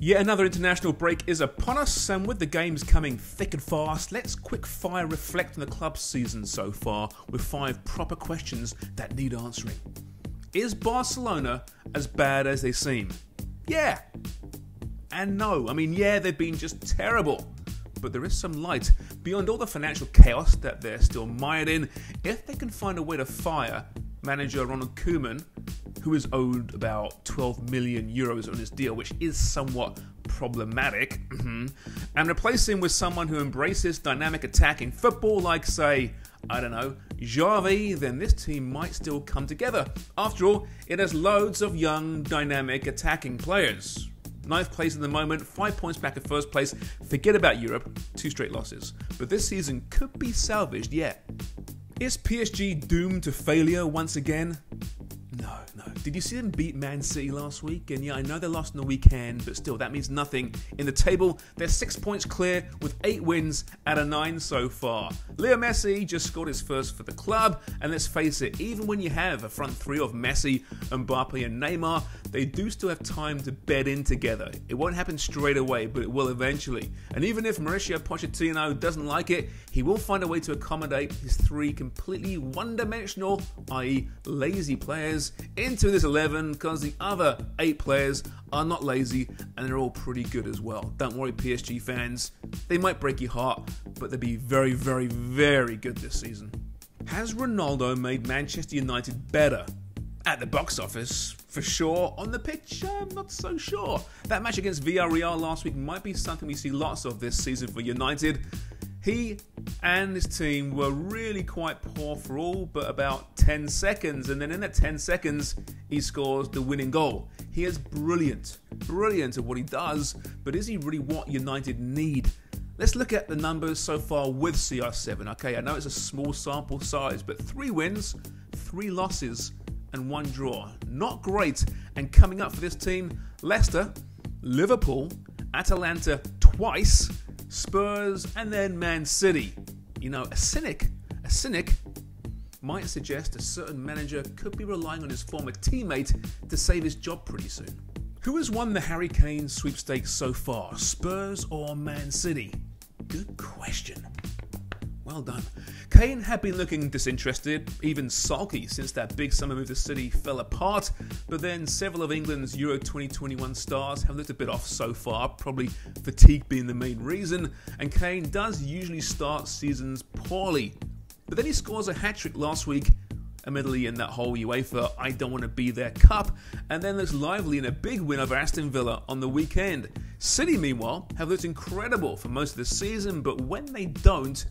Yet another international break is upon us, and with the games coming thick and fast, let's quick fire reflect on the club's season so far with five proper questions that need answering. Is Barcelona as bad as they seem? Yeah. And no. I mean, yeah, they've been just terrible. But there is some light. Beyond all the financial chaos that they're still mired in, if they can find a way to fire manager Ronald Koeman who is owed about 12 million euros on his deal, which is somewhat problematic, mm-hmm. and replace him with someone who embraces dynamic attacking football, like, say, I don't know, Xavi, then this team might still come together. After all, it has loads of young, dynamic attacking players. Ninth place at the moment, five points back at first place. Forget about Europe, two straight losses. But this season could be salvaged yet. Is PSG doomed to failure once again? No, no. Did you see them beat Man City last week? And yeah, I know they lost on the weekend, but still, that means nothing. In the table, they're six points clear with eight wins out of nine so far. Leo Messi just scored his first for the club, and let's face it, even when you have a front three of Messi, Mbappe, and Neymar, they do still have time to bed in together. It won't happen straight away, but it will eventually. And even if Mauricio Pochettino doesn't like it, he will find a way to accommodate his three completely one dimensional, i.e., lazy players into this 11 because the other eight players are not lazy and they're all pretty good as well. Don't worry, PSG fans. They might break your heart, but they'll be very, very, very good this season. Has Ronaldo made Manchester United better? At the box office, for sure. On the pitch, I'm not so sure. That match against Villarreal last week might be something we see lots of this season for United. He and his team were really quite poor for all but about 10 seconds, and then in that 10 seconds, he scores the winning goal. He is brilliant, brilliant at what he does, but is he really what United need? Let's look at the numbers so far with CR7. Okay, I know it's a small sample size, but three wins, three losses, and one draw. Not great. And coming up for this team, Leicester, Liverpool, Atalanta twice, Spurs, and then Man City. You know, a cynic, a cynic might suggest a certain manager could be relying on his former teammate to save his job pretty soon. Who has won the Harry Kane sweepstakes so far, Spurs or Man City? Good question. Well done. Kane had been looking disinterested, even sulky, since that big summer move to City fell apart, but then several of England's Euro 2021 stars have looked a bit off so far, probably fatigue being the main reason, and Kane does usually start seasons poorly. But then he scores a hat trick last week admittedly in that whole UEFA I don't want to be there cup, and then looks lively in a big win over Aston Villa on the weekend. City, meanwhile, have looked incredible for most of the season, but when they don't,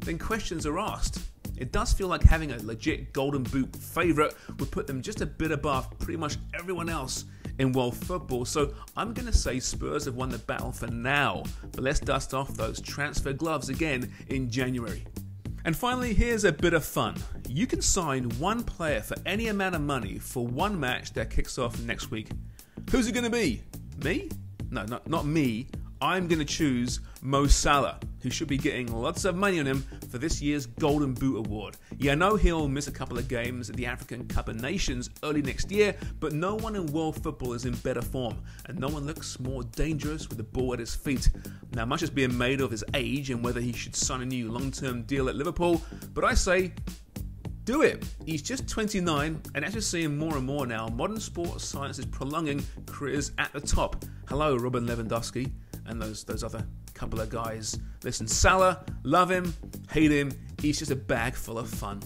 then questions are asked. It does feel like having a legit Golden Boot favourite would put them just a bit above pretty much everyone else in world football. So I'm going to say Spurs have won the battle for now, but let's dust off those transfer gloves again in January. And finally, here's a bit of fun. You can sign one player for any amount of money for one match that kicks off next week. Who's it going to be? Me? No, not, not me. I'm going to choose Mo Salah, who should be getting lots of money on him for this year's Golden Boot Award. Yeah, I know he'll miss a couple of games at the African Cup of Nations early next year, but no one in world football is in better form, and no one looks more dangerous with the ball at his feet. Now, much is being made of his age and whether he should sign a new long term deal at Liverpool, but I say do it. He's just 29, and as you're seeing more and more now, modern sports science is prolonging careers at the top. Hello, Robin Lewandowski and those those other couple of guys. Listen, Salah, love him, hate him. He's just a bag full of fun.